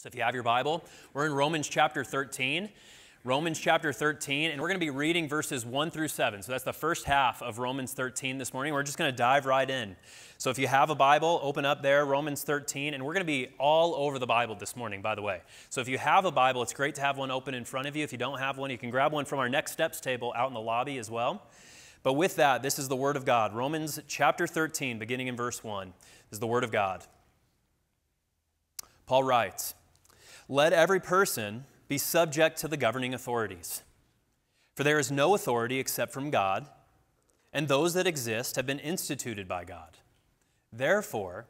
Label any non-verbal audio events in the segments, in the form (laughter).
So if you have your Bible, we're in Romans chapter 13. Romans chapter 13, and we're going to be reading verses 1 through 7. So that's the first half of Romans 13 this morning. We're just going to dive right in. So if you have a Bible, open up there, Romans 13, and we're going to be all over the Bible this morning, by the way. So if you have a Bible, it's great to have one open in front of you. If you don't have one, you can grab one from our Next Steps table out in the lobby as well. But with that, this is the Word of God. Romans chapter 13, beginning in verse 1, is the Word of God. Paul writes, let every person be subject to the governing authorities. For there is no authority except from God, and those that exist have been instituted by God. Therefore,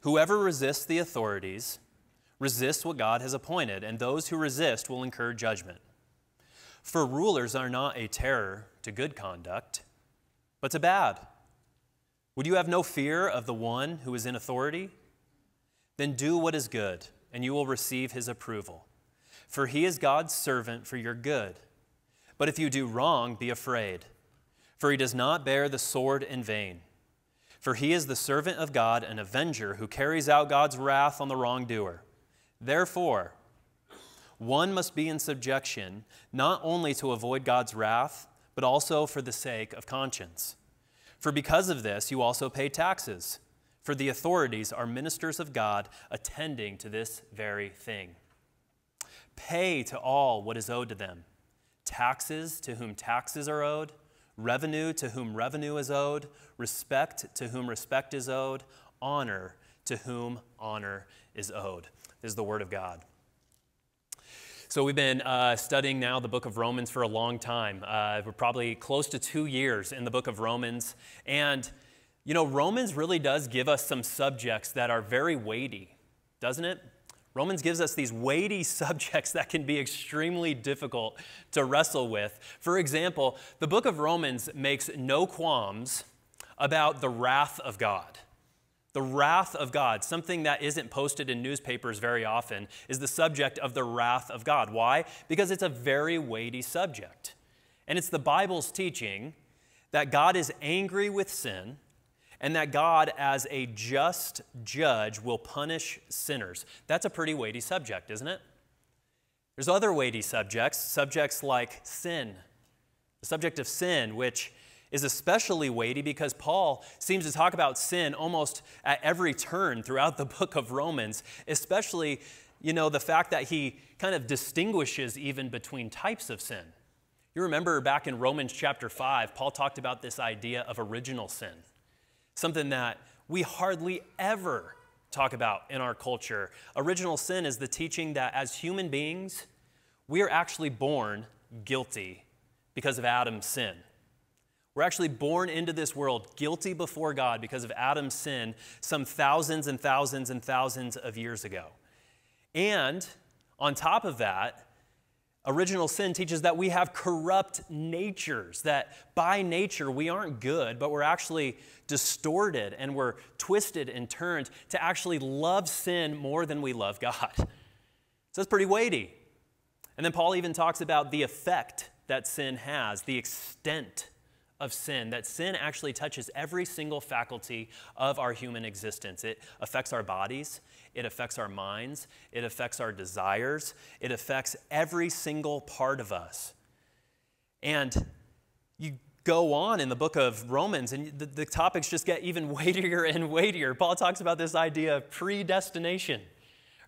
whoever resists the authorities resists what God has appointed, and those who resist will incur judgment. For rulers are not a terror to good conduct, but to bad. Would you have no fear of the one who is in authority? Then do what is good and you will receive his approval. For he is God's servant for your good. But if you do wrong, be afraid, for he does not bear the sword in vain. For he is the servant of God, an avenger who carries out God's wrath on the wrongdoer. Therefore, one must be in subjection, not only to avoid God's wrath, but also for the sake of conscience. For because of this, you also pay taxes for the authorities are ministers of God attending to this very thing. Pay to all what is owed to them taxes to whom taxes are owed, revenue to whom revenue is owed, respect to whom respect is owed, honor to whom honor is owed. This is the word of God. So, we've been uh, studying now the book of Romans for a long time. Uh, we're probably close to two years in the book of Romans. And you know, Romans really does give us some subjects that are very weighty, doesn't it? Romans gives us these weighty (laughs) subjects that can be extremely difficult to wrestle with. For example, the book of Romans makes no qualms about the wrath of God. The wrath of God, something that isn't posted in newspapers very often, is the subject of the wrath of God. Why? Because it's a very weighty subject. And it's the Bible's teaching that God is angry with sin and that God, as a just judge, will punish sinners. That's a pretty weighty subject, isn't it? There's other weighty subjects, subjects like sin, the subject of sin, which is especially weighty because Paul seems to talk about sin almost at every turn throughout the (laughs) book of Romans, especially, you know, the fact that he kind of distinguishes even between types of sin. You remember back in Romans chapter 5, Paul talked about this idea of original sin something that we hardly ever talk about in our culture. Original sin is the teaching that as human beings, we are actually born guilty because of Adam's sin. We're actually born into this world guilty before God because of Adam's sin some thousands and thousands and thousands of years ago. And on top of that, Original sin teaches that we have corrupt natures, that by nature we aren't good, but we're actually distorted and we're twisted and turned to actually love sin more than we love God. So that's pretty weighty. And then Paul even talks about the effect that sin has, the extent of sin, that sin actually touches every single faculty of our human existence. It affects our bodies, it affects our minds, it affects our desires, it affects every single part of us. And you go on in the book of Romans, and the, the topics just get even (laughs) weightier and weightier. Paul talks about this idea of predestination,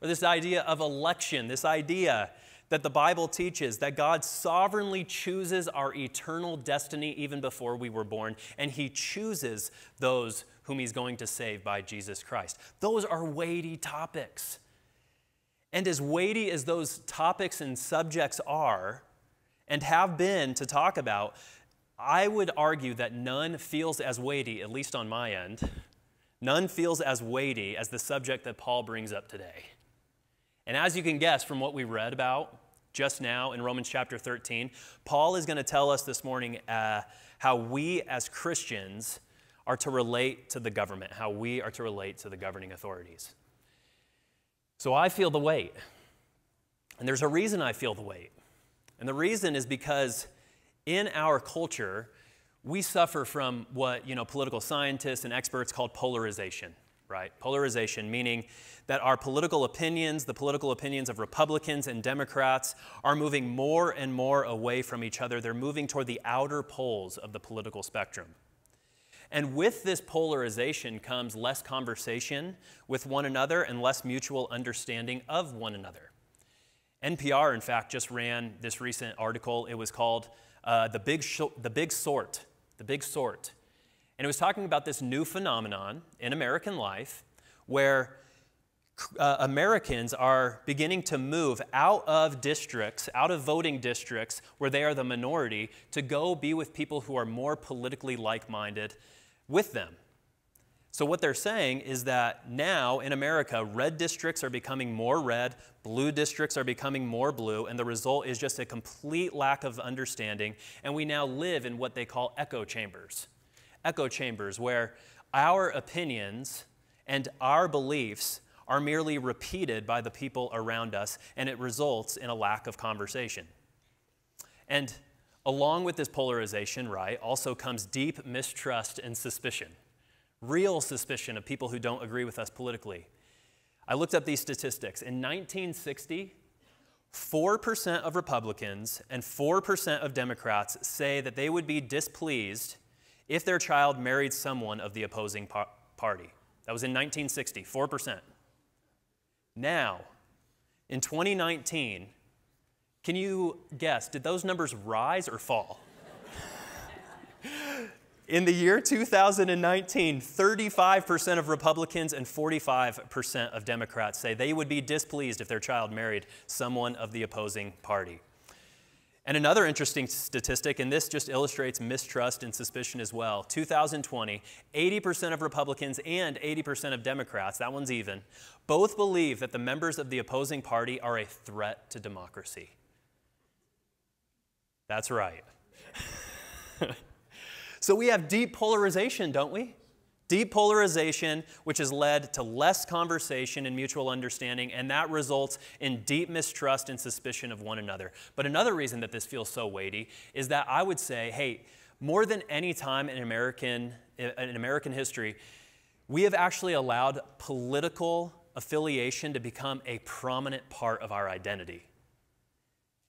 or this idea of election, this idea that the Bible teaches that God sovereignly chooses our eternal destiny even before we were born, and He chooses those whom He's going to save by Jesus Christ. Those are weighty topics. And as weighty as those topics and subjects are, and have been to talk about, I would argue that none feels as weighty, at least on my end, none feels as weighty as the subject that Paul brings up today. And as you can guess from what we read about just now in Romans chapter 13, Paul is going to tell us this morning uh, how we as Christians are to relate to the government, how we are to relate to the governing authorities. So I feel the weight. And there's a reason I feel the weight. And the reason is because in our culture, we suffer from what you know, political scientists and experts call polarization right? Polarization, meaning that our political opinions, the political opinions of Republicans and Democrats, are moving more and more away from each other. They're moving toward the outer poles of the political spectrum. And with this polarization comes less conversation with one another and less mutual understanding of one another. NPR, in fact, just ran this recent article. It was called uh, the, Big the Big Sort. The Big Sort. And it was talking about this new phenomenon in American life where uh, Americans are beginning to move out of districts, out of voting districts where they are the minority, to go be with people who are more politically like minded with them. So, what they're saying is that now in America, red districts are becoming more red, blue districts are becoming more blue, and the result is just a complete lack of understanding. And we now live in what they call echo chambers. Echo chambers, where our opinions and our beliefs are merely repeated by the people around us, and it results in a lack of conversation. And along with this polarization, right, also comes deep mistrust and suspicion real suspicion of people who don't agree with us politically. I looked up these statistics. In 1960, 4% of Republicans and 4% of Democrats say that they would be displeased if their child married someone of the opposing par- party. That was in 1960, 4%. Now, in 2019, can you guess, did those numbers rise or fall? In the year 2019, 35% of Republicans and 45% of Democrats say they would be displeased if their child married someone of the opposing party. And another interesting statistic, and this just illustrates mistrust and suspicion as well 2020, 80% of Republicans and 80% of Democrats, that one's even, both believe that the members of the opposing party are a threat to democracy. That's right. (laughs) So we have deep polarization, don't we? Deep polarization, which has led to less conversation and mutual understanding, and that results in deep mistrust and suspicion of one another. But another reason that this feels so weighty is that I would say, hey, more than any time in American, in American history, we have actually allowed political affiliation to become a prominent part of our identity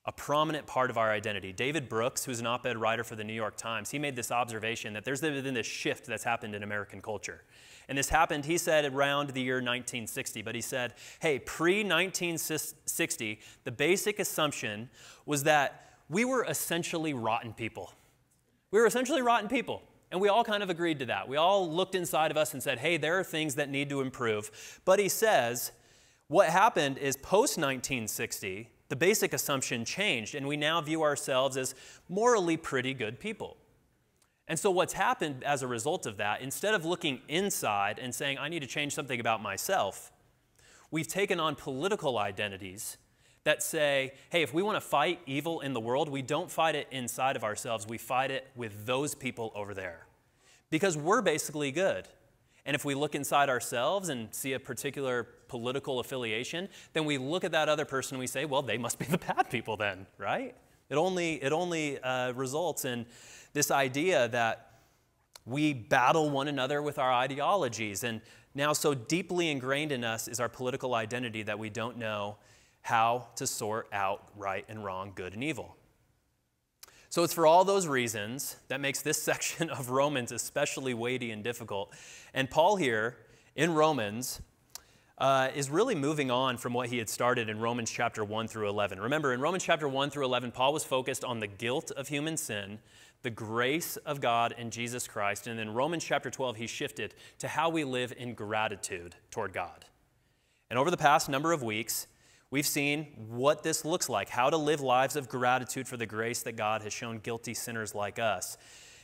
a prominent part of our identity. David Brooks, who's an op ed writer for the New York Times, he made this observation that there's been this shift that's happened in American culture. And this happened, he said, around the year 1960. But he said, hey, pre 1960, the basic assumption was that we were essentially rotten people. We were essentially rotten people. And we all kind of agreed to that. We all looked inside of us and said, hey, there are things that need to improve. But he says, what happened is post 1960, the basic assumption changed, and we now view ourselves as morally pretty good people. And so, what's happened as a result of that, instead of looking inside and saying, I need to change something about myself, we've taken on political identities that say, hey, if we want to fight evil in the world, we don't fight it inside of ourselves, we fight it with those people over there. Because we're basically good. And if we look inside ourselves and see a particular political affiliation, then we look at that other person and we say, well, they must be the bad people then, right? It only, it only uh, results in this idea that we battle one another with our ideologies. And now, so deeply ingrained in us is our political identity that we don't know how to sort out right and wrong, good and evil. So it's for all those reasons that makes this (laughs) section of Romans especially weighty and difficult. And Paul here in Romans uh, is really moving on from what he had started in Romans chapter 1 through 11. Remember, in Romans chapter 1 through 11, Paul was focused on the guilt of human sin, the grace of God in Jesus Christ. And in Romans chapter 12, he shifted to how we live in gratitude toward God. And over the past number of weeks, We've seen what this looks like, how to live lives of gratitude for the grace that God has shown guilty sinners like us.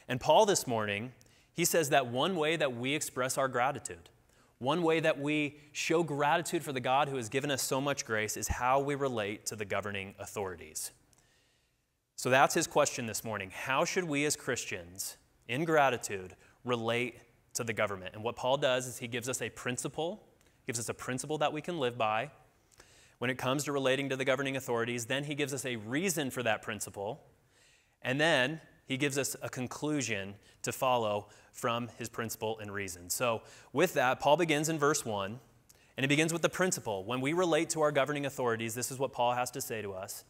And Paul this morning, he says that one way that we express our gratitude, one way that we show gratitude for the God who has given us so much grace is how we relate to the governing authorities. So that's his question this morning. How should we as Christians, in gratitude, relate to the government? And what Paul does is he gives us a principle, gives us a principle that we can live by when it comes to relating to the governing authorities. Then he gives us a reason for that principle. And then he gives us a conclusion to follow from his principle and reason. So, with that, Paul begins in verse 1, and he begins with the principle. When we relate to our governing authorities, this is what Paul has to say to us.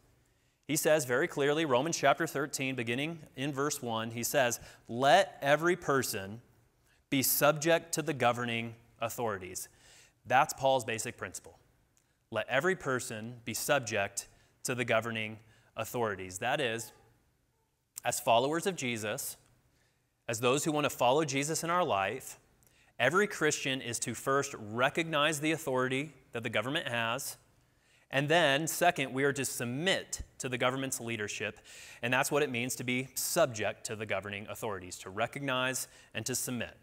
He says very clearly, Romans chapter 13, beginning in verse 1, he says, Let every person be subject to the governing authorities. That's Paul's basic principle. Let every person be subject to the governing authorities. That is, as followers of Jesus, as those who want to follow Jesus in our life, every Christian is to first recognize the authority that the government has. And then, second, we are to submit to the government's leadership. And that's what it means to be subject to the governing authorities, to recognize and to submit.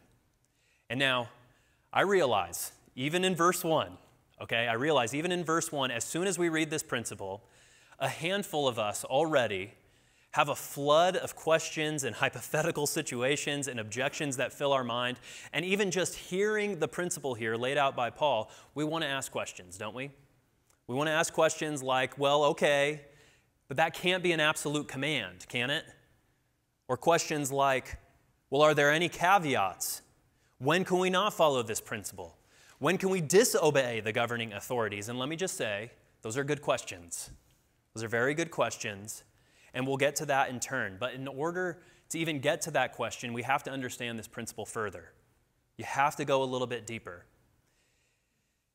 And now, I realize, even in verse 1, okay, I realize even in verse 1, as soon as we read this principle, a handful of us already have a flood of questions and hypothetical situations and objections that fill our mind. And even just hearing the principle here laid out by Paul, we want to ask questions, don't we? We want to ask questions like, well, okay, but that can't be an absolute command, can it? Or questions like, well, are there any caveats? When can we not follow this principle? When can we disobey the governing authorities? And let me just say, those are good questions. Those are very good questions, and we'll get to that in turn. But in order to even get to that question, we have to understand this principle further. You have to go a little bit deeper.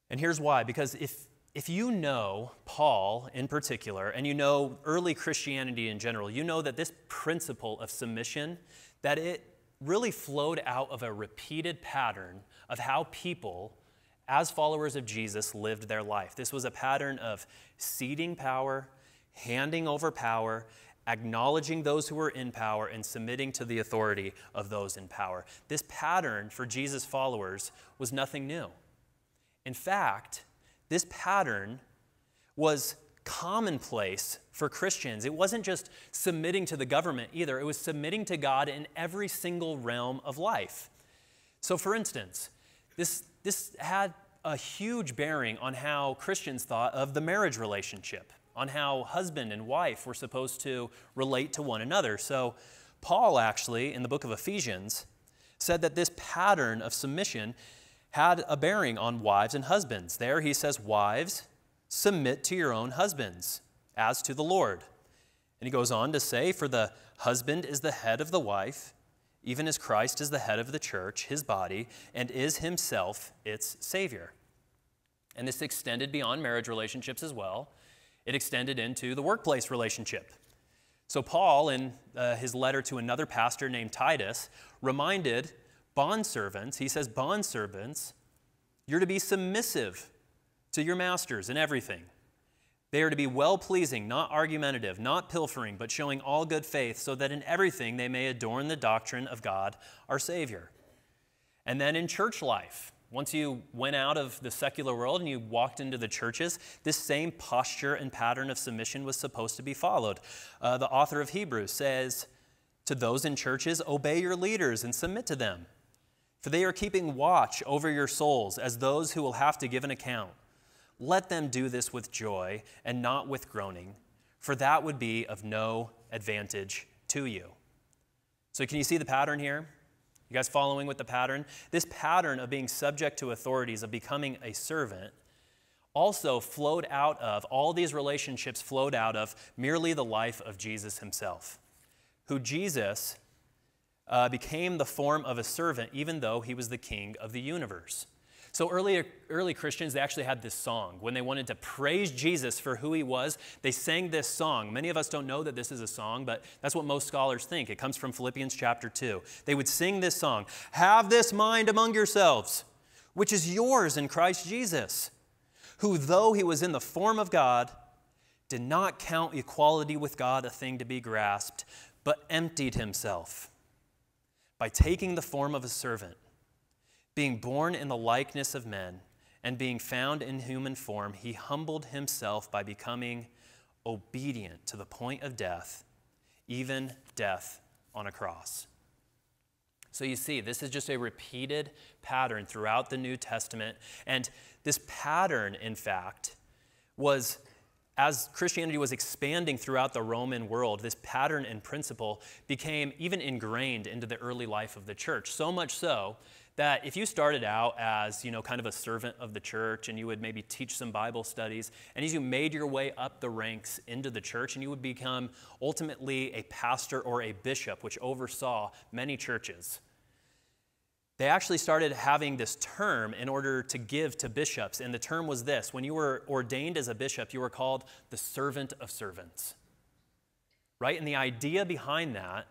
And here's why because if, if you know Paul in particular, and you know early Christianity in general, you know that this principle of submission, that it really flowed out of a repeated pattern of how people as followers of Jesus lived their life. This was a pattern of ceding power handing over power, acknowledging those who were in power, and submitting to the authority of those in power. This pattern for Jesus' followers was nothing new. In fact, this pattern was commonplace for Christians. It wasn't just submitting to the government either, it was submitting to God in every single realm of life. So, for instance, this, this had a huge bearing on how Christians thought of the marriage relationship on how husband and wife were supposed to relate to one another. So, Paul actually, in the book of Ephesians, said that this pattern of submission had a bearing on wives and husbands. There he says, Wives, submit to your own husbands, as to the Lord. And he goes on to say, For the husband is the head of the wife, even as Christ is the head of the church, his body, and is himself its Savior. And this extended beyond marriage relationships as well it extended into the workplace relationship. So, Paul, in uh, his letter to another pastor named Titus, reminded bondservants, he says, Bondservants, you're to be submissive to your masters in everything. They are to be well pleasing, not argumentative, not pilfering, but showing all good faith, so that in everything they may adorn the doctrine of God our Savior. And then in church life, once you went out of the secular world and you walked into the churches, this same posture and pattern of submission was supposed to be followed. Uh, the author of Hebrews says to those in churches, Obey your leaders and submit to them, for they are keeping watch over your souls as those who will have to give an account. Let them do this with joy and not with groaning, for that would be of no advantage to you. So, can you see the pattern here? You guys following with the pattern? This pattern of being subject to authorities, of becoming a servant, also flowed out of, all these relationships flowed out of merely the life of Jesus himself, who Jesus uh, became the form of a servant even though he was the king of the universe. So early, early Christians, they actually had this song. When they wanted to praise Jesus for who he was, they sang this song. Many of us don't know that this is a song, but that's what most scholars think. It comes from Philippians chapter 2. They would sing this song Have this mind among yourselves, which is yours in Christ Jesus, who, though he was in the form of God, did not count equality with God a thing to be grasped, but emptied himself by taking the form of a servant being born in the likeness of men and being found in human form, he humbled himself by becoming obedient to the point of death, even death on a cross. So you see, this is just a repeated pattern throughout the New Testament. And this pattern, in fact, was as Christianity was expanding throughout the Roman world, this pattern and principle became even ingrained into the early life of the church. So much so that if you started out as, you know, kind of a servant of the church and you would maybe teach some Bible studies, and as you made your way up the ranks into the church and you would become ultimately a pastor or a bishop, which oversaw many churches, they actually started having this term in order to give to bishops. And the term was this when you were ordained as a bishop, you were called the servant of servants. Right? And the idea behind that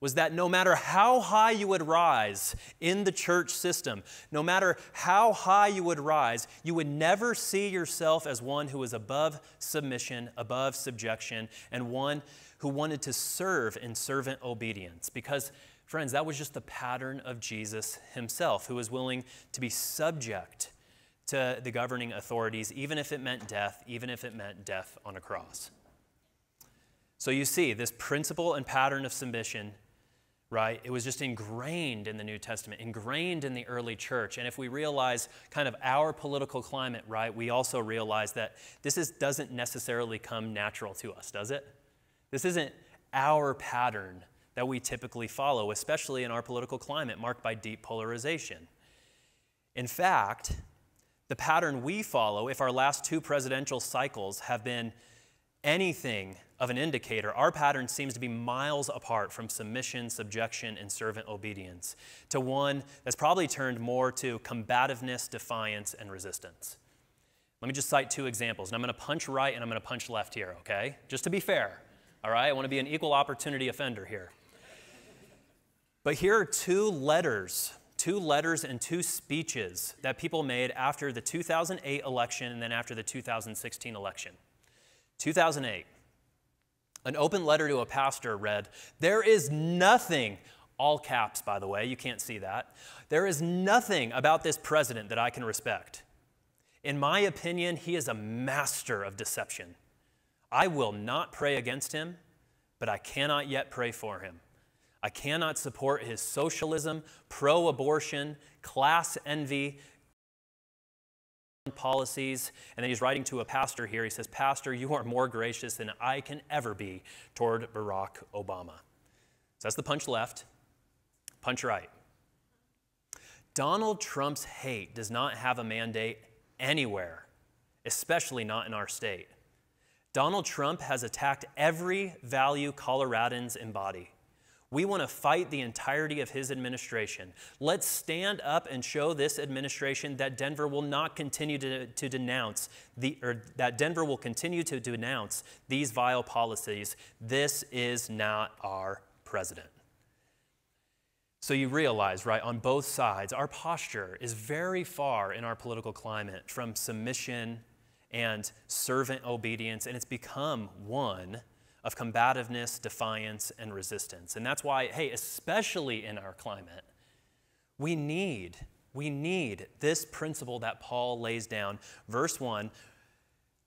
was that no matter how high you would rise in the church system, no matter how high you would rise, you would never see yourself as one who was above submission, above subjection, and one who wanted to serve in servant obedience. Because, friends, that was just the pattern of Jesus himself, who was willing to be subject to the governing authorities, even if it meant death, even if it meant death on a cross. So you see, this principle and pattern of submission right? It was just ingrained in the New Testament, ingrained in the early church. And if we realize kind of our political climate, right, we also realize that this is, doesn't necessarily come natural to us, does it? This isn't our pattern that we typically follow, especially in our political climate marked by deep polarization. In fact, the pattern we follow, if our last two presidential cycles have been anything of an indicator, our pattern seems to be miles apart from submission, subjection, and servant obedience to one that's probably turned more to combativeness, defiance, and resistance. Let me just cite two examples, and I'm going to punch right and I'm going to punch left here, okay? Just to be fair, all right? I want to be an equal opportunity offender here. But here are two letters, two letters and two speeches that people made after the 2008 election and then after the 2016 election. 2008, an open letter to a pastor read, There is nothing, all caps, by the way, you can't see that. There is nothing about this president that I can respect. In my opinion, he is a master of deception. I will not pray against him, but I cannot yet pray for him. I cannot support his socialism, pro abortion, class envy, policies. And then he's writing to a pastor here. He says, Pastor, you are more gracious than I can ever be toward Barack Obama. So that's the punch left. Punch right. Donald Trump's hate does not have a mandate anywhere, especially not in our state. Donald Trump has attacked every value Coloradans embody. We want to fight the entirety of his administration. Let's stand up and show this administration that Denver will not continue to, to denounce the, or that Denver will continue to denounce these vile policies. This is not our president. So you realize, right, on both sides, our posture is very far in our political climate from submission and servant obedience, and it's become one of combativeness, defiance, and resistance. And that's why, hey, especially in our climate, we need, we need this principle that Paul lays down. Verse 1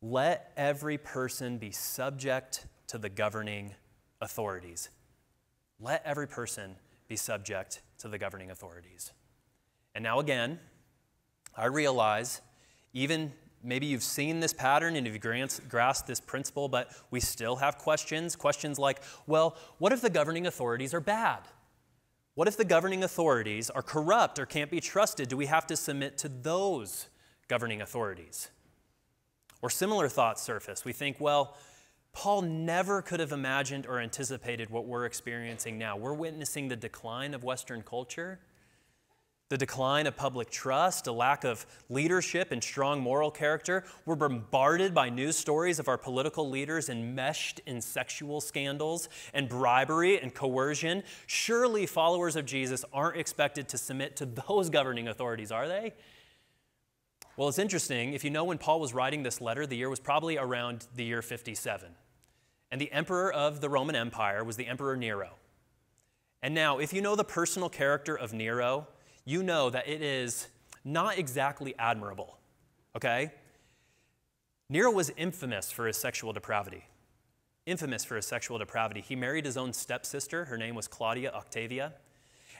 let every person be subject to the governing authorities. Let every person be subject to the governing authorities. And now, again, I realize even maybe you've seen this pattern and you've grasped this principle, but we still have questions. Questions like, well, what if the governing authorities are bad? What if the governing authorities are corrupt or can't be trusted? Do we have to submit to those governing authorities? Or similar thoughts surface. We think, well, Paul never could have imagined or anticipated what we're experiencing now. We're witnessing the decline of Western culture the decline of public trust, a lack of leadership and strong moral character. We're bombarded by news stories of our political leaders enmeshed in sexual scandals and bribery and coercion. Surely followers of Jesus aren't expected to submit to those governing authorities, are they? Well, it's interesting. If you know when Paul was writing this letter, the year was probably around the year 57. And the emperor of the Roman Empire was the Emperor Nero. And now, if you know the personal character of Nero, you know that it is not exactly admirable, okay? Nero was infamous for his sexual depravity. Infamous for his sexual depravity. He married his own stepsister. Her name was Claudia Octavia.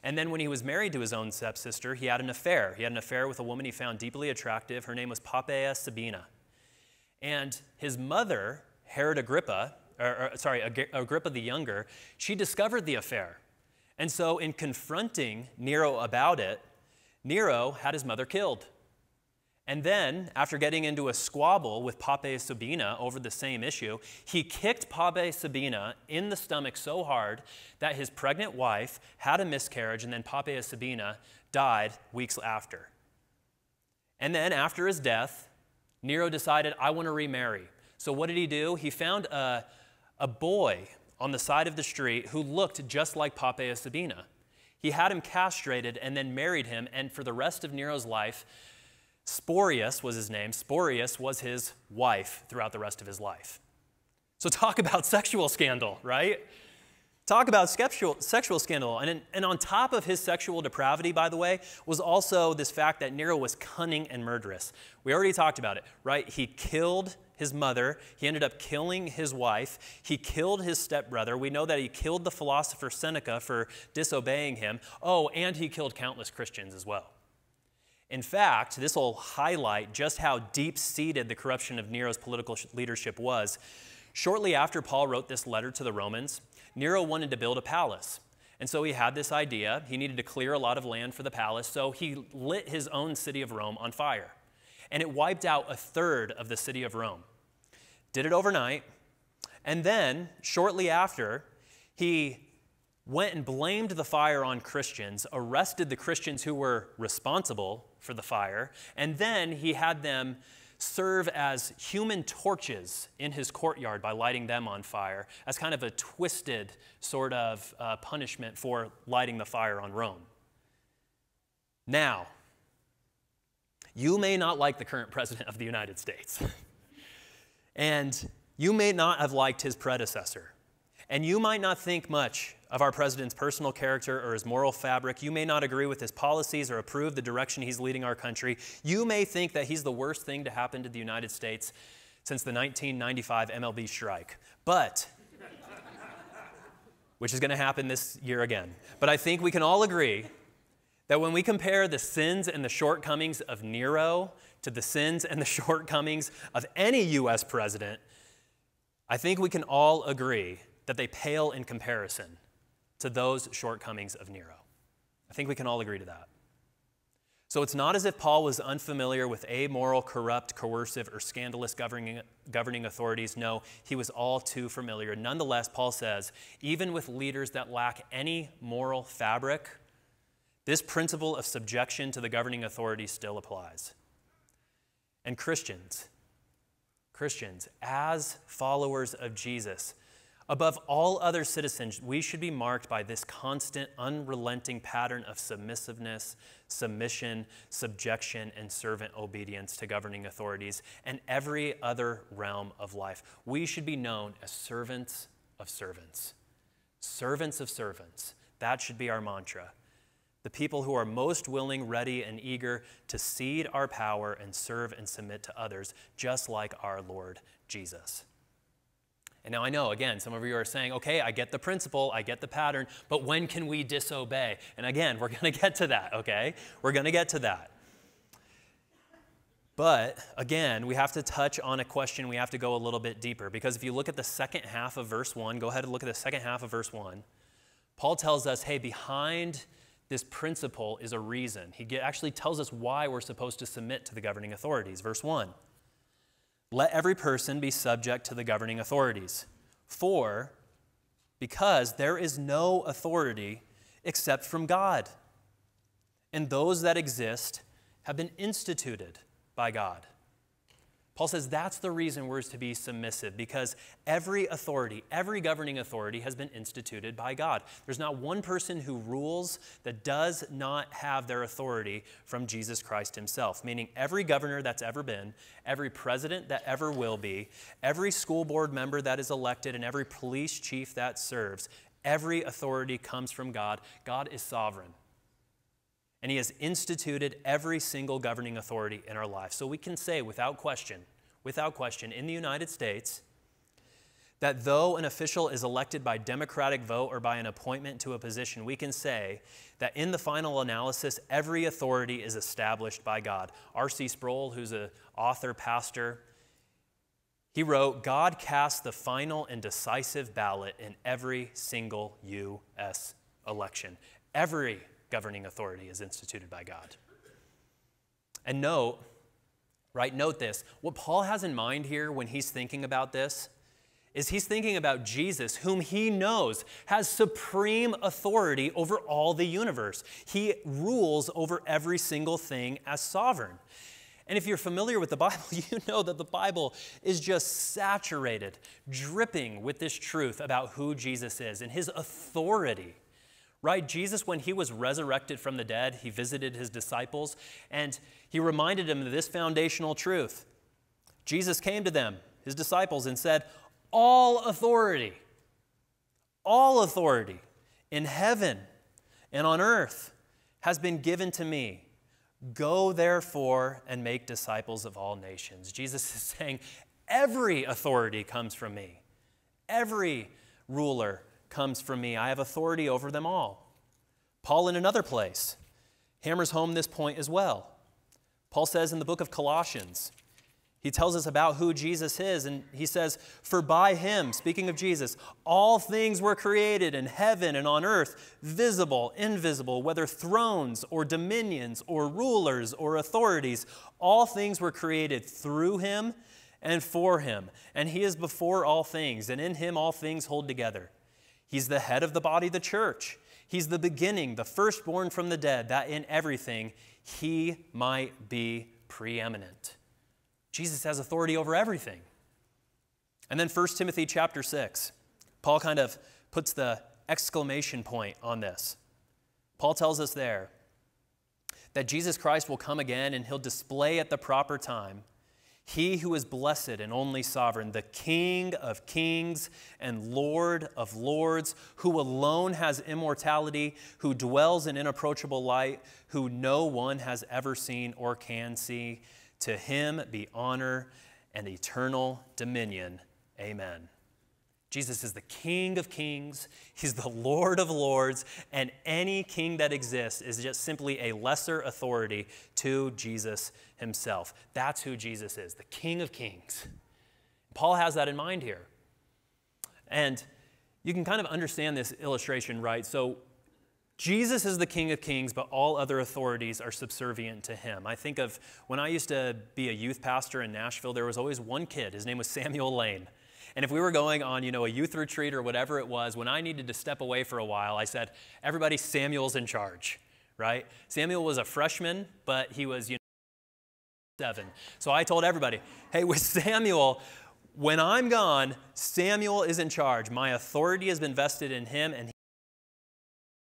And then when he was married to his own stepsister, he had an affair. He had an affair with a woman he found deeply attractive. Her name was Poppaea Sabina. And his mother, Herod Agrippa, or, or, sorry, Agrippa the Younger, she discovered the affair. And so, in confronting Nero about it, Nero had his mother killed. And then, after getting into a squabble with Poppaea Sabina over the same issue, he kicked Poppaea Sabina in the stomach so hard that his pregnant wife had a miscarriage, and then Poppaea Sabina died weeks after. And then, after his death, Nero decided, I want to remarry. So, what did he do? He found a, a boy on the side of the street who looked just like Poppaea Sabina. He had him castrated and then married him, and for the rest of Nero's life, Spurius was his name. Spurius was his wife throughout the rest of his life. So, talk about sexual scandal, right? Talk about sexual, sexual scandal. And, and on top of his sexual depravity, by the way, was also this fact that Nero was cunning and murderous. We already talked about it, right? He killed his mother. He ended up killing his wife. He killed his stepbrother. We know that he killed the philosopher Seneca for disobeying him. Oh, and he killed countless Christians as well. In fact, this will highlight just how deep seated the corruption of Nero's political leadership was. Shortly after Paul wrote this letter to the Romans, Nero wanted to build a palace. And so he had this idea. He needed to clear a lot of land for the palace, so he lit his own city of Rome on fire. And it wiped out a third of the city of Rome. Did it overnight. And then, shortly after, he went and blamed the fire on Christians, arrested the Christians who were responsible for the fire, and then he had them serve as human torches in his courtyard by lighting them on fire as kind of a twisted sort of uh, punishment for lighting the fire on Rome. Now, you may not like the current president of the United States, and you may not have liked his predecessor. And you might not think much of our president's personal character or his moral fabric. You may not agree with his policies or approve the direction he's leading our country. You may think that he's the worst thing to happen to the United States since the 1995 MLB strike. But, which is going to happen this year again. But I think we can all agree that when we compare the sins and the shortcomings of Nero to the sins and the (laughs) shortcomings of any U.S. president, I think we can all agree that they pale in comparison to those shortcomings of Nero. I think we can all agree to that. So it's not as if Paul was unfamiliar with amoral, corrupt, coercive, or scandalous governing, governing authorities. No, he was all too familiar. Nonetheless, Paul says, even with leaders that lack any moral fabric, this principle of subjection to the governing authority still applies. And Christians, Christians, as followers of Jesus, Above all other citizens, we should be marked by this constant, unrelenting pattern of submissiveness, submission, subjection, and servant obedience to governing authorities and every other realm of life. We should be known as servants of servants. Servants of servants. That should be our mantra. The people who are most willing, ready, and eager to cede our power and serve and submit to others, just like our Lord Jesus. And now I know, again, some of you are saying, okay, I get the principle, I get the pattern, but when can we disobey? And again, we're (laughs) going to get to that, okay? We're going to get to that. But again, we have to touch on a question, we have to go a little bit deeper. Because if you look at the second half of verse 1, go ahead and look at the second half of verse 1. Paul tells us, hey, behind this principle is a reason. He actually tells us why we're supposed to submit to the governing authorities. Verse 1 let every person be subject to the governing authorities. For, because there is no authority except from God, and those that exist have been instituted by God. Paul says that's the reason we're to be submissive because every authority, every governing authority has been instituted by God. There's not one person who rules that does not have their authority from Jesus Christ himself, meaning every governor that's ever been, every president that ever will be, every school board member that is elected, and every police chief that serves, every authority comes from God. God is sovereign and He has instituted every single governing authority in our life. So we can say without question, without question, in the United States, that though an official is elected by democratic vote or by an appointment to a position, we can say that in the final analysis, every authority is established by God. R.C. Sproul, who's an author, pastor, He wrote, God cast the final and decisive ballot in every single U.S. election. Every governing authority is instituted by God. And note, right, note this. What Paul has in mind here when he's thinking about this is he's thinking about Jesus, whom he knows has supreme authority over all the universe. He rules over every single thing as sovereign. And if you're familiar with the (laughs) Bible, you know that the Bible is just saturated, dripping with this truth about who Jesus is and his authority. Right? Jesus, when he was resurrected from the dead, he visited his disciples and he reminded them of this foundational truth. Jesus came to them, his disciples, and said, All authority, all authority in heaven and on earth has been given to me. Go therefore and make disciples of all nations. Jesus (laughs) is saying, Every authority comes from me. Every ruler comes from me. I have authority over them all. Paul, in another place, hammers home this point as well. Paul says in the book of Colossians, he tells us about who Jesus is, and he says, For by him, speaking of Jesus, all things were created in heaven and on earth, visible, invisible, whether thrones or dominions or rulers or authorities, all things were created through him and for him. And he is before all things, and in him all things hold together. He's the head of the body, the church. He's the beginning, the firstborn from the dead, that in everything he might be preeminent. Jesus has authority over everything. And then 1 Timothy chapter 6, Paul kind of puts the exclamation point on this. Paul tells us there that Jesus Christ will come again and he'll display at the proper time he who is blessed and only sovereign, the King of kings and Lord of lords, who alone has immortality, who dwells in inapproachable light, who no one has ever seen or can see. To him be honor and eternal dominion. Amen. Jesus is the King of kings, He's the Lord of lords, and any king that exists is just simply a lesser authority to Jesus Himself. That's who Jesus is, the King of kings. Paul has that in mind here. And you can kind of understand this illustration, right? So Jesus is the King of Kings, but all other authorities are subservient to him. I think of when I used to be a youth pastor in Nashville, there was always one kid. His name was Samuel Lane. And if we were going on, you know, a youth retreat or whatever it was, when I needed to step away for a while, I said, everybody, Samuel's in charge, right? Samuel was a freshman, but he was, you know, seven. So I told everybody, hey, with (laughs) Samuel, when I'm gone, Samuel is in charge. My authority has been vested in him, and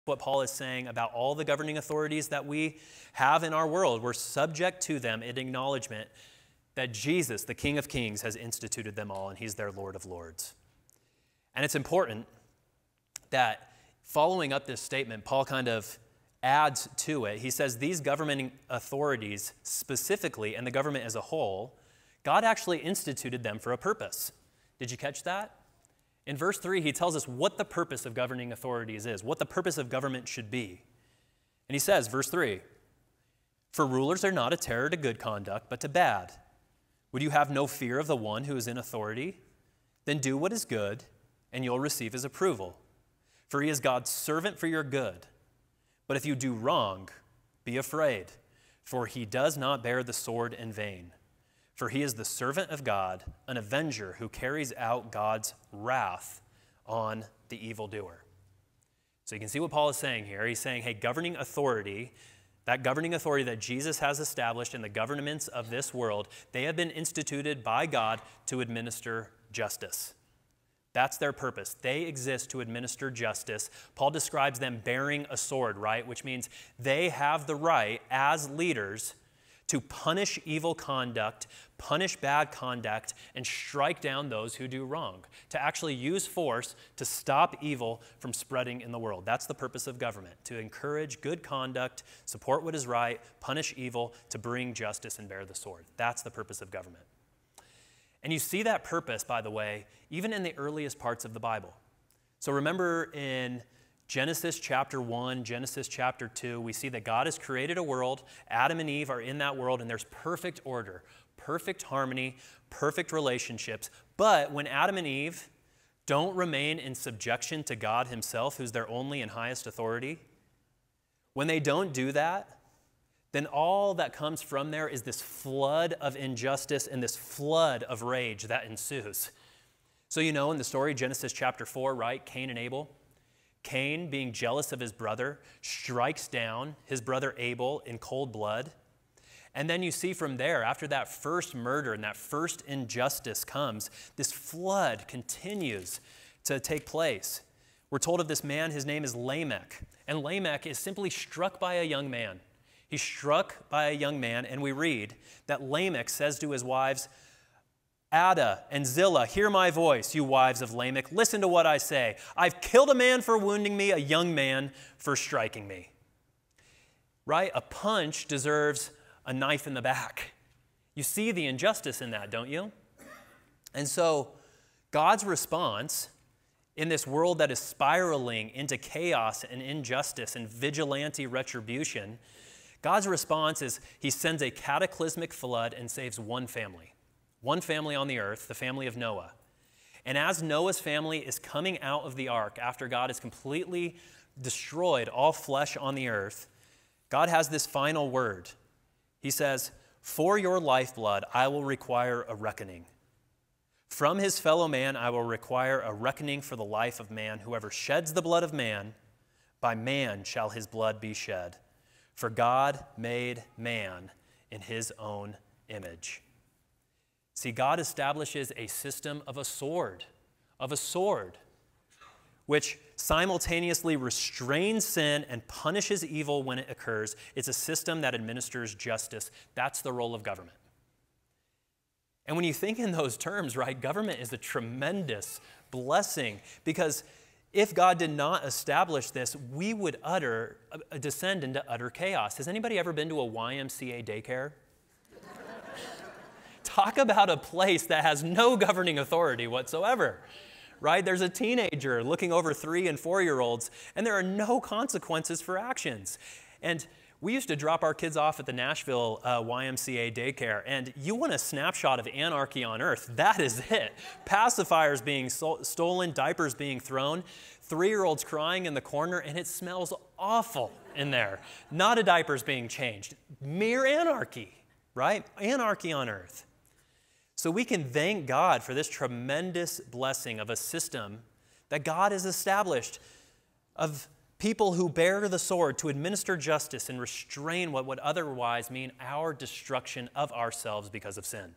what Paul is saying about all the governing authorities that we have in our world. We're subject to them in acknowledgement that Jesus, the King of Kings, has instituted them all and he's their Lord of Lords. And it's important that following up this statement, Paul kind of adds to it. He says these governing authorities specifically, and the government as a whole, God actually instituted them for a purpose. Did you catch that? In verse 3, he tells us what the purpose of governing authorities is, what the purpose of government should be. And he says, verse 3 For rulers are not a terror to good conduct, but to bad. Would you have no fear of the one who is in authority? Then do what is good, and you'll receive his approval. For he is God's servant for your good. But if you do wrong, be afraid, for he does not bear the sword in vain. For he is the servant of God, an avenger who carries out God's wrath on the evildoer. So you can see what Paul is saying here. He's saying, hey, governing authority, that governing authority that Jesus has established in the governments of this world, they have been instituted by God to administer justice. That's their purpose. They exist to administer justice. Paul describes them bearing a sword, right? Which means they have the right as leaders to punish evil conduct, punish bad conduct, and strike down those who do wrong, to actually use force to stop evil from spreading in the world. That's the purpose of government, to encourage good conduct, support what is right, punish evil, to bring justice and bear the sword. That's the purpose of government. And you see that purpose, by the way, even in the earliest parts of the Bible. So remember in Genesis chapter 1, Genesis chapter 2, we see that God has created a world. Adam and Eve are in that world, and there's perfect order, perfect harmony, perfect relationships. But when Adam and Eve don't remain in subjection to God Himself, who's their only and highest authority, when they don't do that, then all that comes from there is this flood of injustice and this flood of rage that ensues. So, you know, in the story, Genesis chapter 4, right? Cain and Abel. Cain, being jealous of his brother, strikes down his brother Abel in cold blood. And then you see from there, after that first murder and that first injustice comes, this flood continues to take place. We're told of this man, his name is Lamech. And Lamech is simply struck by a young man. He's struck by a young man, and we read that Lamech says to his wives, Adah and Zillah, hear my voice, you wives of Lamech. Listen to what I say. I've killed a man for wounding me, a young man for striking me. Right? A punch deserves a knife in the back. You see the injustice in that, don't you? And so, God's response in this world that is spiraling into chaos and injustice and vigilante retribution, God's response is He sends a cataclysmic flood and saves one family one family on the earth, the family of Noah. And as Noah's family is coming out of the ark after God has completely destroyed all flesh on the earth, God has this final word. He says, For your lifeblood I will require a reckoning. From his fellow man I will require a reckoning for the life of man. Whoever sheds the blood of man, by man shall his blood be shed. For God made man in his own image. See, God establishes a system of a sword, of a sword, which simultaneously restrains sin and punishes evil when it occurs. It's a system that administers justice. That's the role of government. And when you think in those terms, right, government is a tremendous blessing because if God did not establish this, we would utter, uh, descend into utter chaos. Has anybody ever been to a YMCA daycare? Talk about a place that has no governing authority whatsoever, right? There's a teenager looking over three and four year olds, and there are no consequences for actions. And we used to drop our kids off at the Nashville uh, YMCA daycare, and you want a snapshot of anarchy on earth. That is it. Pacifiers being so- stolen, diapers being thrown, three year olds crying in the corner, and it smells awful in there. Not a diaper's being changed. Mere anarchy, right? Anarchy on earth. So we can thank God for this tremendous blessing of a system that God has established of people who bear the sword to administer justice and restrain what would otherwise mean our destruction of ourselves because of sin.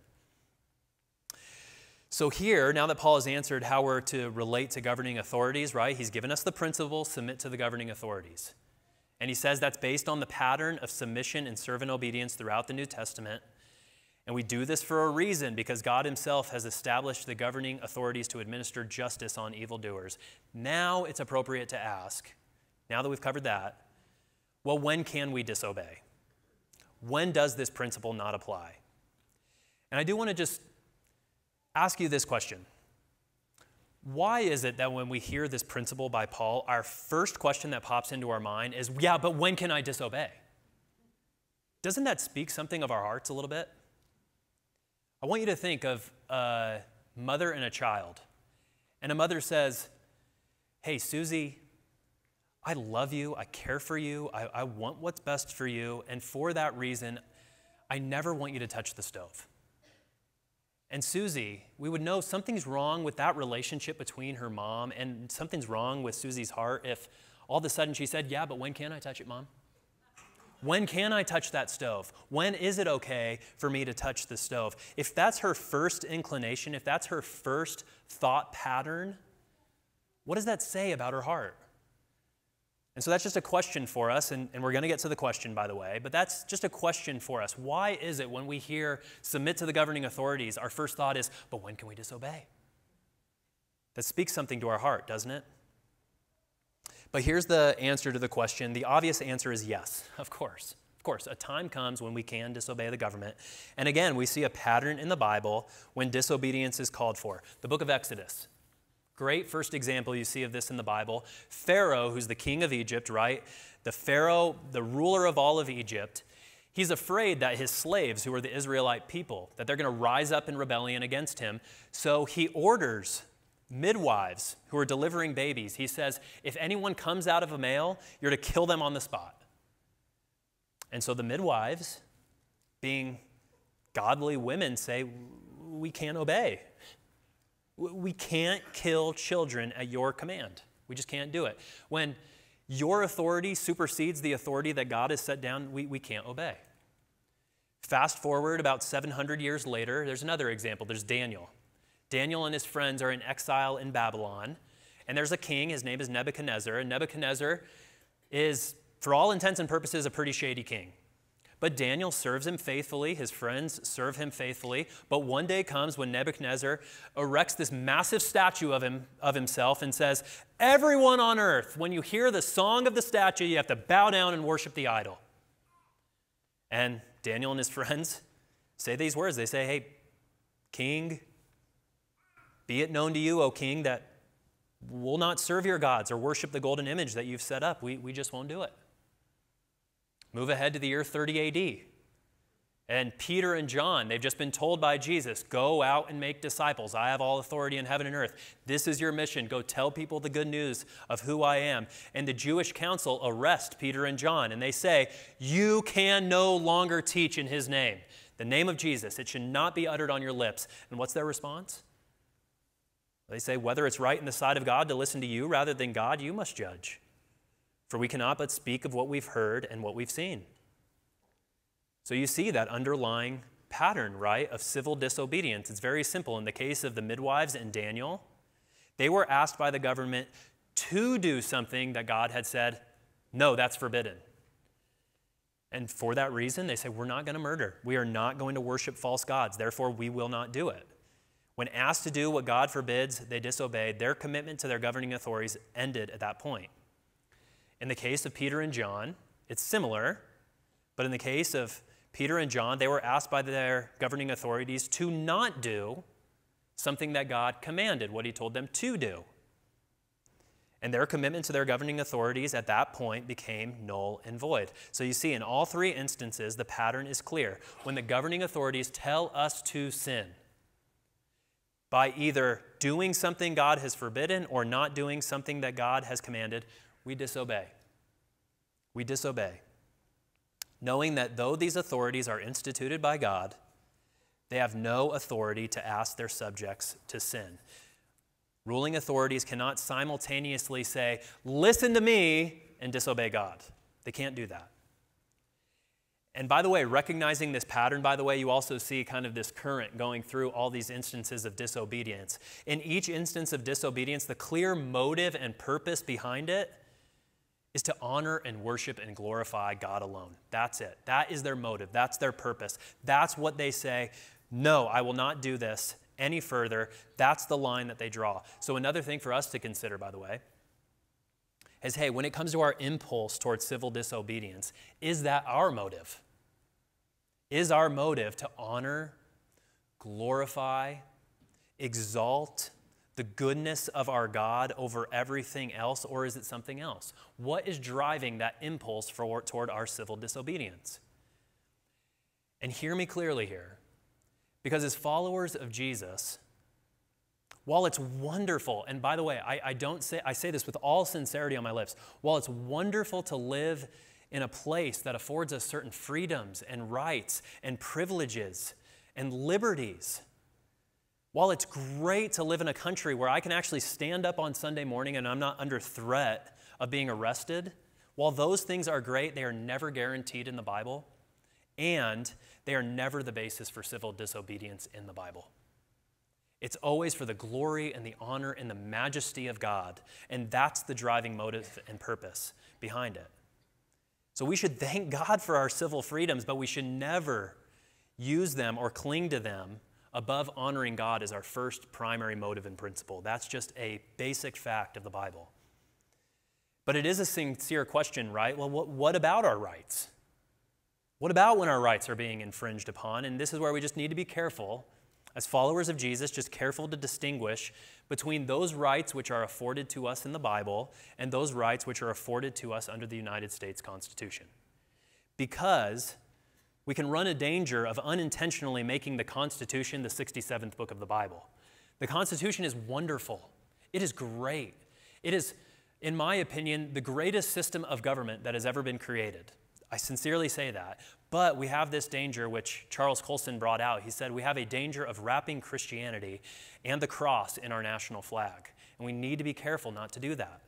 So, here, now that Paul has answered how we're to relate to governing authorities, right, he's given us the principle submit to the governing authorities. And he says that's based on the pattern of submission and servant obedience throughout the New Testament. And we do this for a reason because God Himself has established the governing authorities to administer justice on evildoers. Now it's appropriate to ask, now that we've covered that, well, when can we disobey? When does this principle not apply? And I do want to just ask you this question Why is it that when we hear this principle by Paul, our first question that pops into our mind is, yeah, but when can I disobey? Doesn't that speak something of our hearts a little bit? I want you to think of a mother and a child. And a mother says, Hey, Susie, I love you. I care for you. I, I, want what's best for you. And for that reason, I never want you to touch the stove. And Susie, we would know something's wrong with that relationship between her mom, and something's wrong with Susie's heart if all of a sudden she said, Yeah, but when can I touch it, mom? When can I touch that stove? When is it okay for me to touch the stove? If that's her first inclination, if that's her first thought pattern, what does that say about her heart? And so that's just a question for us, and, and we're going to get to the question, by the way, but that's just a question for us. Why is it when we hear submit to the governing authorities, our first thought is, but when can we disobey? That speaks something to our heart, doesn't it? But here's the answer to the question. The obvious answer is yes, of course. Of course, a time comes when we can disobey the government. And again, we see a pattern in the Bible when disobedience is called for. The book of Exodus. Great first example you see of this in the Bible. Pharaoh, who's the king of Egypt, right? The Pharaoh, the ruler of all of Egypt, He's afraid that his slaves, who are the Israelite people, that they're going to rise up in rebellion against him. So he orders midwives who are delivering babies. He says, if anyone comes out of a male, you're to kill them on the spot. And so the midwives, being godly women, say, we can't obey. We can't kill children at your command. We just can't do it. When your authority supersedes the authority that God has set down, we, we can't obey. Fast forward about 700 years later, there's another example. There's Daniel. Daniel and his friends are in exile in Babylon, and there's a king. His name is Nebuchadnezzar. And Nebuchadnezzar is, for all intents and purposes, a pretty shady king. But Daniel serves him faithfully. His friends serve him faithfully. But one day comes when Nebuchadnezzar erects this massive statue of, him, of himself and says, Everyone on earth, when you hear the song of the statue, you have to bow down and worship the idol. And Daniel and his (laughs) friends say these words. They say, Hey, King, be it known to you, O King, that we'll not serve your gods or worship the golden image that you've set up. We, we just won't do it. Move ahead to the year 30 AD. And Peter and John, they've just been told by Jesus, go out and make disciples. I have all authority in heaven and earth. This is your mission. Go tell people the good news of who I am. And the Jewish council arrest Peter and John, and they say, You can no longer teach in his name. The name of Jesus, it should not be uttered on your lips. And what's their response? They say, Whether it's right in the sight of God to listen to you rather than God, you must judge. For we cannot but speak of what we've heard and what we've seen. So you see that underlying pattern, right, of civil disobedience. It's very simple. In the case of the midwives and Daniel, they were asked by the government to do something that God had said, no, that's forbidden. And for that reason, they say, we're not going to murder. We are not going to worship false gods. Therefore, we will not do it. When asked to do what God forbids, they disobeyed. Their commitment to their governing authorities ended at that point. In the case of Peter and John, it's similar, but in the case of Peter and John, they were asked by their governing authorities to not do something that God commanded, what he told them to do. And their commitment to their governing authorities at that point became null and void. So you see, in all three instances, the pattern is clear. When the governing authorities tell us to sin, by either doing something God has forbidden or not doing something that God has commanded, we disobey. We disobey knowing that though these authorities are instituted by God, they have no authority to ask their subjects to sin. Ruling authorities cannot simultaneously say, Listen to me, and disobey God. They can't do that. And by the way, recognizing this pattern, by the way, you also see kind of this current going through all these instances of disobedience. In each instance of disobedience, the clear motive and purpose behind it is to honor and worship and glorify God alone. That's it. That is their motive. That's their purpose. That's what they say, no, I will not do this any further. That's the line that they draw. So, another thing for us to consider, by the way, is hey, when it comes to our impulse towards civil disobedience, is that our motive? Is our motive to honor, glorify, exalt, the goodness of our God over everything else, or is it something else? What is driving that impulse for, toward our civil disobedience? And hear me clearly here, because as followers of Jesus, while it's wonderful, and by the way, I, I, don't say I say this with all sincerity on my lips, while it's wonderful to live in a place that affords us certain freedoms and rights and privileges and liberties while it's great to live in a country where I can actually stand up on Sunday morning and I'm not under threat of being arrested, while those things are great, they are never guaranteed in the Bible, and they are never the basis for civil disobedience in the Bible. It's always for the glory and the honor and the majesty of God, and that's the driving motive and purpose behind it. So we should thank God for our civil freedoms, but we should never use them or cling to them above honoring God as our first primary motive and principle. That's just a basic fact of the Bible. But it is a sincere question, right? Well, what, what about our rights? What about when our rights are being infringed upon? And this is where we just need to be careful, as followers of Jesus, just careful to distinguish between those rights which are afforded to us in the Bible and those rights which are afforded to us under the United States Constitution. Because we can run a danger of unintentionally making the Constitution the 67th book of the Bible. The Constitution is wonderful, it is great. It is, in my opinion, the greatest system of government that has ever been created. I sincerely say that. But we have this danger, which Charles Colson brought out. He said, We have a danger of wrapping Christianity and the cross in our national flag. And we need to be careful not to do that.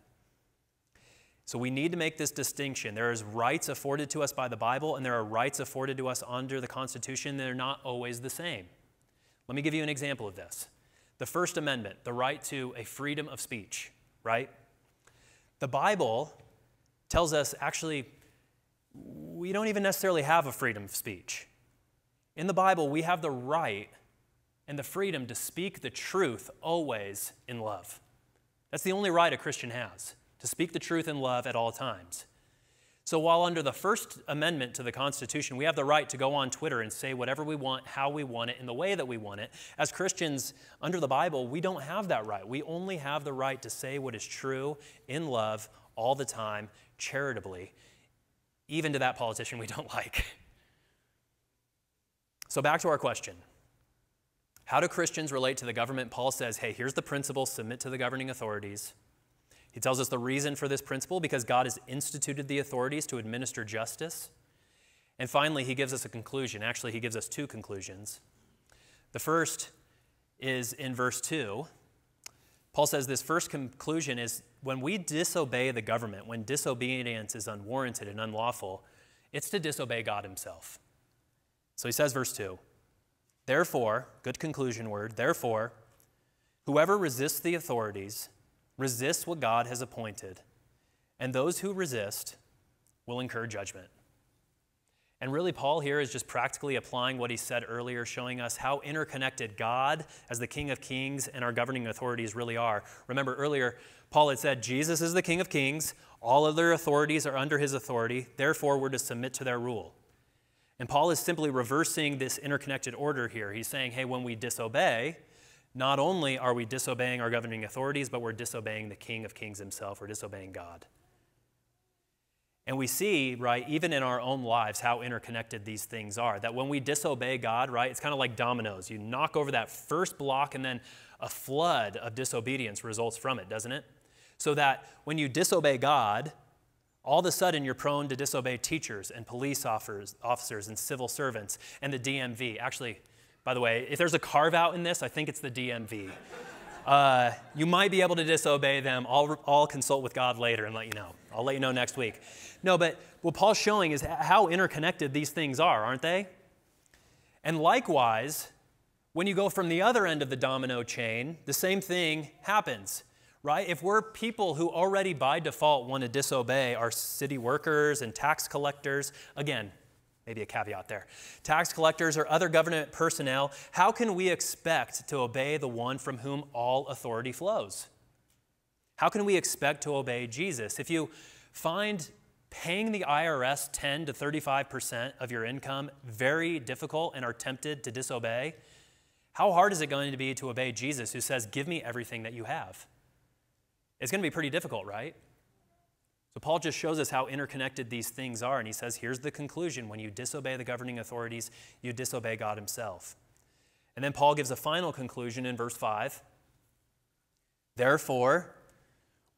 So we need to make this distinction. There is rights afforded to us by the Bible, and there are rights afforded to us under the Constitution. They're not always the same. Let me give you an example of this. The First Amendment, the right to a freedom of speech, right? The Bible tells us actually we don't even necessarily have a freedom of speech. In the Bible, we have the right and the freedom to speak the truth always in love. That's the only right a Christian has, to speak the truth in love at all times. So, while under the First Amendment to the Constitution, we have the right to go on Twitter and say whatever we want, how we want it, in the way that we want it, as Christians under the Bible, we don't have that right. We only have the right to say what is true in love all the time, charitably, even to that politician we don't (laughs) like. So, back to our question How do Christians relate to the government? Paul says, hey, here's the principle submit to the governing authorities. He tells us the reason for this principle because God has instituted the authorities to administer justice. And finally, he gives us a conclusion. Actually, he gives us two conclusions. The first is in verse 2. Paul says this first conclusion is when we disobey the government, when disobedience is unwarranted and unlawful, it's to disobey God Himself. So he says, verse 2 Therefore, good conclusion word, therefore, whoever resists the authorities resists what God has appointed, and those who resist will incur judgment. And really, Paul here is just practically applying what he said earlier, showing us how interconnected God, as the King of Kings, and our governing authorities really are. Remember, earlier, Paul had said, Jesus is the King of Kings, all other authorities are under his authority, therefore, we're to submit to their rule. And Paul is simply reversing this interconnected order here. He's saying, hey, when we disobey, not only are we disobeying our governing authorities, but we're disobeying the King of Kings himself, we're disobeying God. And we see, right, even in our own lives, how interconnected these things are. That when we disobey God, right, it's kind of like dominoes. You knock over that first block, and then a flood of disobedience results from it, doesn't it? So that when you disobey God, all of a sudden you're prone to disobey teachers and police officers, and civil servants and the DMV. Actually, by the way, if there's a carve out in this, I think it's the DMV. Uh, you might be able to disobey them. I'll, I'll consult with God later and let you know. I'll let you know next week. No, but what Paul's showing is how interconnected these things are, aren't they? And likewise, when you go from the other end of the domino chain, the same thing happens, right? If we're people who already by default want to disobey our city workers and tax collectors, again, maybe a caveat there, tax collectors or other government personnel, how can we expect to obey the one from whom all authority flows? How can we expect to obey Jesus? If you find paying the IRS 10 to 35% of your income very difficult and are tempted to disobey, how hard is it going to be to obey Jesus who says, Give me everything that you have? It's going to be pretty difficult, right? So Paul just shows us how interconnected these things are, and he says, Here's the conclusion when you disobey the governing authorities, you disobey God Himself. And then Paul gives a final conclusion in verse 5. Therefore,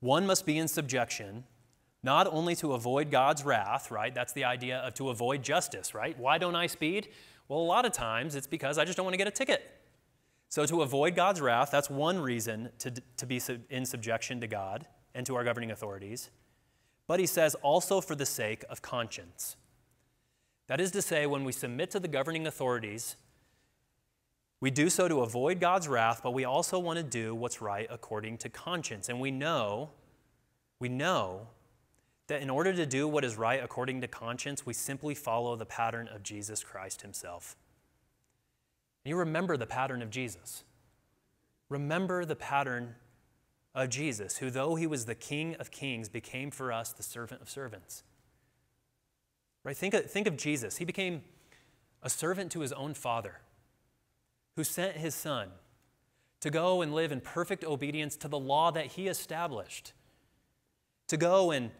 one must be in subjection not only to avoid God's wrath, right? That's the idea of to avoid justice, right? Why don't I speed? Well, a lot of times it's because I just don't want to get a ticket. So, to avoid God's wrath, that's one reason to, to be in subjection to God and to our governing authorities. But he says also for the sake of conscience. That is to say, when we submit to the governing authorities, we do so to avoid God's wrath, but we also want to do what's right according to conscience. And we know, we know that in order to do what is right according to conscience, we simply follow the pattern of Jesus Christ himself. And you remember the pattern of Jesus. Remember the pattern of Jesus, who, though he was the King of kings, became for us the servant of servants. Right? Think of, think of Jesus. He became a servant to his own Father, who sent his Son to go and live in perfect obedience to the law that he established, to go and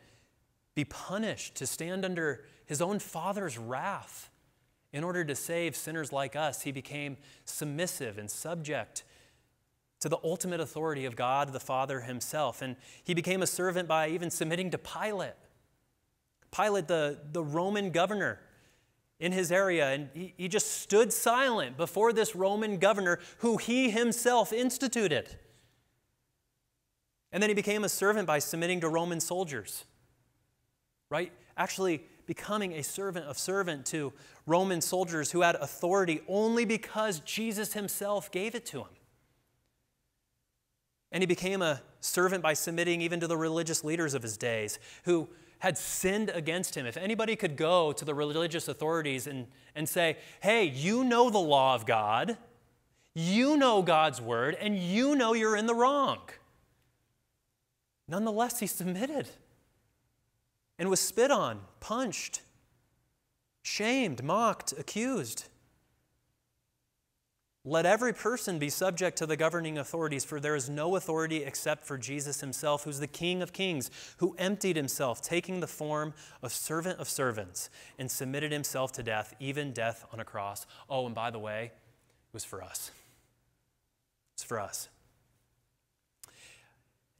be punished, to stand under his own father's wrath, In order to save sinners like us, he became submissive and subject to the ultimate authority of God the Father himself. And he became a servant by even submitting to Pilate. Pilate, the, the Roman governor in his area, and he, he just stood silent before this Roman governor who he himself instituted. And then he became a servant by submitting to Roman soldiers, right? Actually, becoming a servant of servant to Roman soldiers who had authority only because Jesus himself gave it to him. And he became a servant by submitting even to the religious leaders of his days who had sinned against him. If anybody could go to the religious authorities and, and say, hey, you know the law of God, you know God's word, and you know you're in the wrong. Nonetheless, he submitted and was spit on, punched, shamed, mocked, accused. Let every person be subject to the governing authorities, for there is no authority except for Jesus himself, who's the King of kings, who emptied himself, taking the form of servant of servants, and submitted himself to death, even death on a cross. Oh, and by the way, it was for us. It's for us.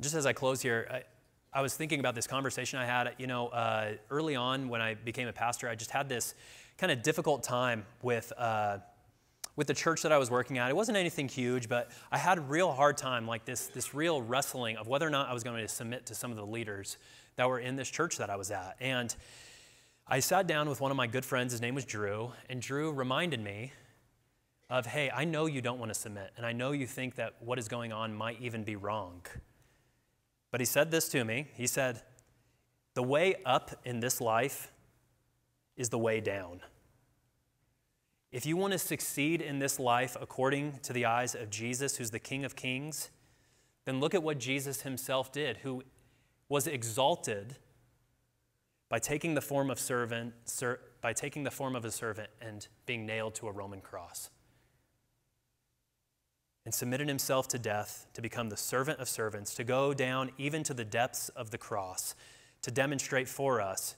Just as I close here, I, I was thinking about this conversation I had. You know, uh, early on when I became a pastor, I just had this kind of difficult time with. Uh, with the church that I was working at. It wasn't anything huge, but I had a real hard time, like this, this real wrestling of whether or not I was going to submit to some of the leaders that were in this church that I was at. And I sat down with one of my good friends, his name was Drew, and Drew reminded me of, hey, I know you don't want to submit, and I know you think that what is going on might even be wrong. But he said this to me. He said, the way up in this life is the way down. If you want to succeed in this life according to the eyes of Jesus, who's the King of Kings, then look at what Jesus himself did, who was exalted by taking the form of servant, ser, by taking the form of a servant and being nailed to a Roman cross. And submitted himself to death to become the servant of servants, to go down even to the depths of the cross, to demonstrate for us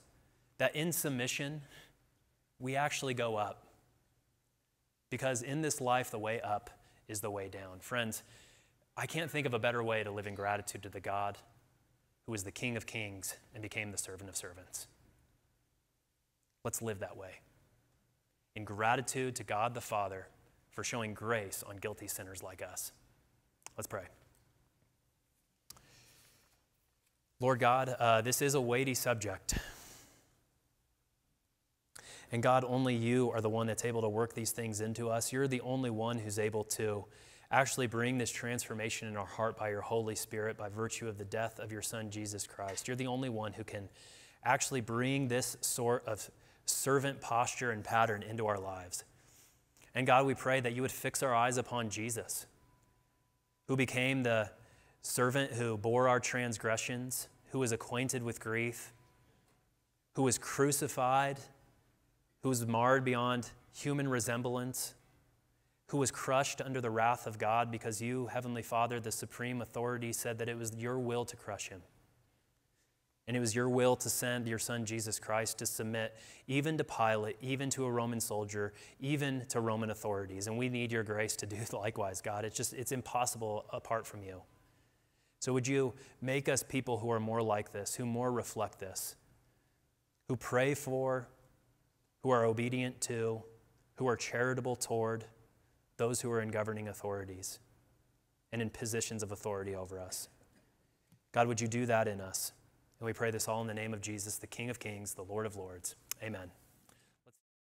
that in submission, we actually go up because in this life, the way up is the way down. Friends, I can't think of a better way to live in gratitude to the God who is the King of kings and became the servant of servants. Let's live that way. In gratitude to God the Father for showing grace on guilty sinners like us. Let's pray. Lord God, uh, this is a weighty subject. And God, only you are the one that's able to work these things into us. You're the only one who's able to actually bring this transformation in our heart by your Holy Spirit, by virtue of the death of your Son, Jesus Christ. You're the only one who can actually bring this sort of servant posture and pattern into our lives. And God, we pray that you would fix our eyes upon Jesus, who became the servant who bore our transgressions, who was acquainted with grief, who was crucified who was marred beyond human resemblance, who was crushed under the wrath of God because you, Heavenly Father, the supreme authority, said that it was your will to crush him. And it was your will to send your son Jesus Christ to submit even to Pilate, even to a Roman soldier, even to Roman authorities. And we need your grace to do (laughs) likewise, God. It's just, it's impossible apart from you. So would you make us people who are more like this, who more reflect this, who pray for, who are obedient to, who are charitable toward those who are in governing authorities and in positions of authority over us. God, would you do that in us? And we pray this all in the name of Jesus, the King of Kings, the Lord of Lords. Amen.